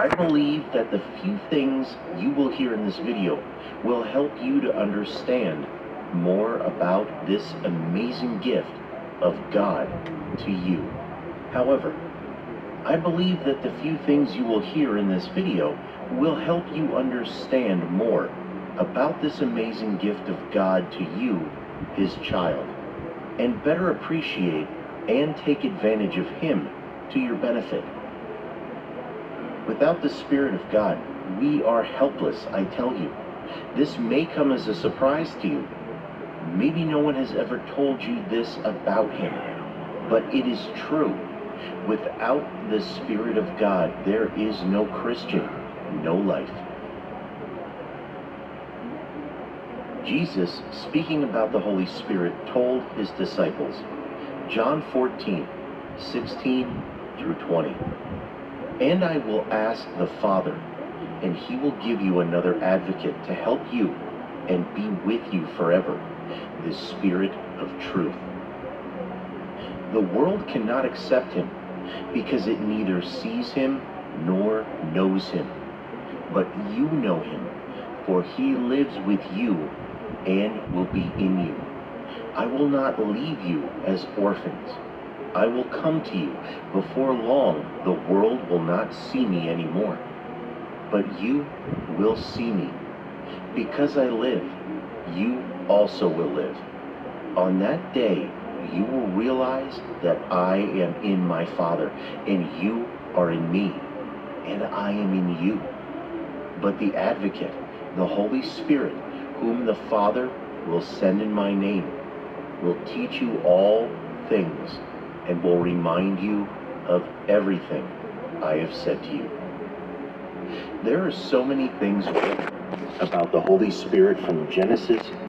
I believe that the few things you will hear in this video will help you to understand more about this amazing gift of God to you. However, I believe that the few things you will hear in this video will help you understand more about this amazing gift of God to you, his child, and better appreciate and take advantage of him to your benefit. Without the Spirit of God, we are helpless, I tell you. This may come as a surprise to you. Maybe no one has ever told you this about him, but it is true. Without the Spirit of God, there is no Christian, no life. Jesus, speaking about the Holy Spirit, told his disciples, John 14, 16 through 20. And I will ask the Father, and he will give you another advocate to help you and be with you forever, the Spirit of truth. The world cannot accept him because it neither sees him nor knows him. But you know him, for he lives with you and will be in you. I will not leave you as orphans. I will come to you. Before long, the world will not see me anymore. But you will see me. Because I live, you also will live. On that day, you will realize that I am in my Father, and you are in me, and I am in you. But the Advocate, the Holy Spirit, whom the Father will send in my name, will teach you all things and will remind you of everything I have said to you. There are so many things about the Holy Spirit from Genesis